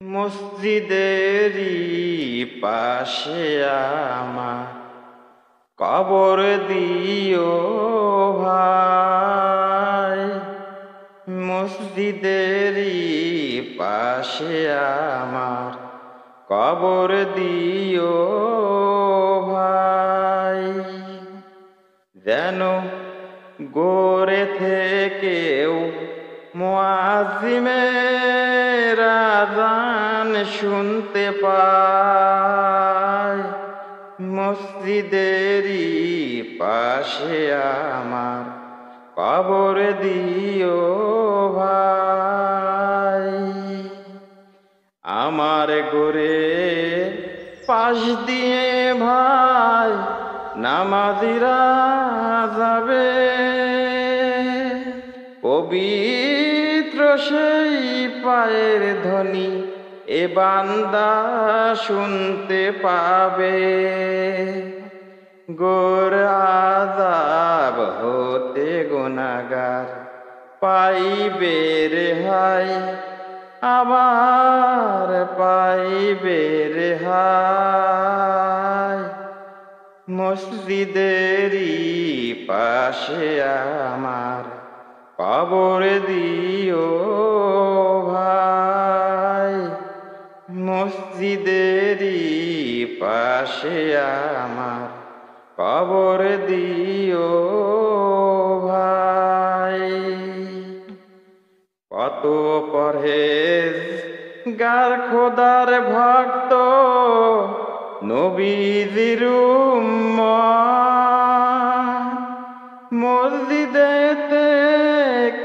মসজিদেরই পাশে আমার কবর দিও ভাই। মসজিদেরই পাশে আমার কবর দিও ভাই। যেন গোরে থেকেও মোয়াজিমের আজান শুনতে পায় মসজিদেরই পাশে আমার কবর দিও ভাই। আমার গোরে পাশ দিয়ে ভাই, নামাজিরা যাবে পবিত্র সেই পায়ের ধ্বনি এ বান্দা শুনতে পাবে। গোর আজাব হতে গুনাগার পাইবে রেহাই, আবার পাইবে রেহাই। মসজিদেরই পাশে আমার কবর দিও ভাই, মসজিদেরই পাশে আমার কবর দিও ভাই। কত পরহেজ গার খোদার ভক্ত নবীজির মসজিদেতে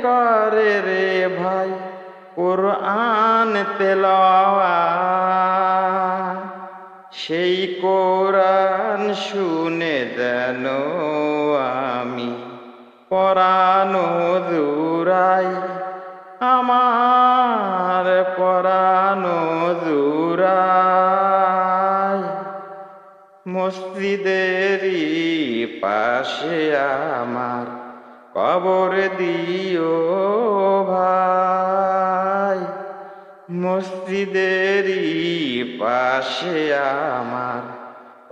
করে রে ভাই, কোরআন তেলাওয়া সেই কোরআন শুনে যেন আমি পরানো জুরাই আমার পরানো জুরাই মসজিদেরই পাশে আমার কবর দিও ভাই, মসজিদেরই পাশে আমার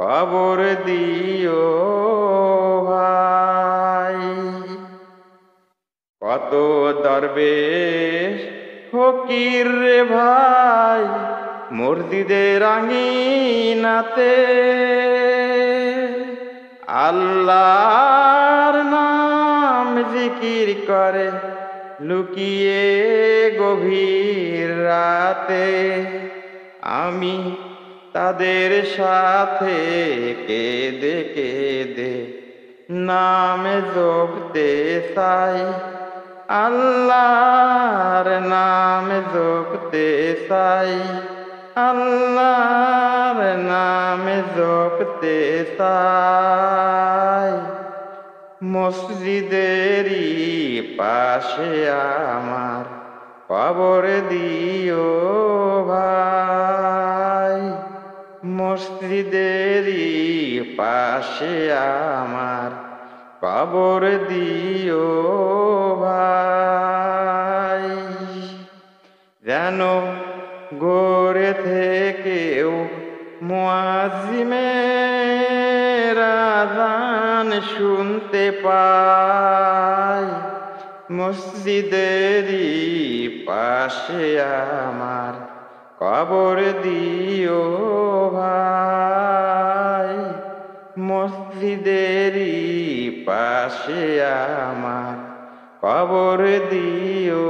কবর দিও ভাই। কত দরবেশ ফকির রে ভাই, মসজিদের আঙিনাতে আল্লাহর নাম জিকির করে, লুকিয়ে গভীর রাতে। আমি তাদের সাথে কেঁদে কেঁদে নামে জপতে চাই। আল্লাহর নাম জপতে চাই। আল্লাহর নাম জপতে চাই। মসজিদেরই পাশে আমার কবর দিও ভাই। মসজিদেরই পাশে আমার কবর দিও ভাই। যেন গোরে থেকেও মুয়াজিমের আজান শুনতে পাই। মসজিদেরই পাশে আমার কবর দিও ভাই। মসজিদেরই পাশে আমার কবর দিও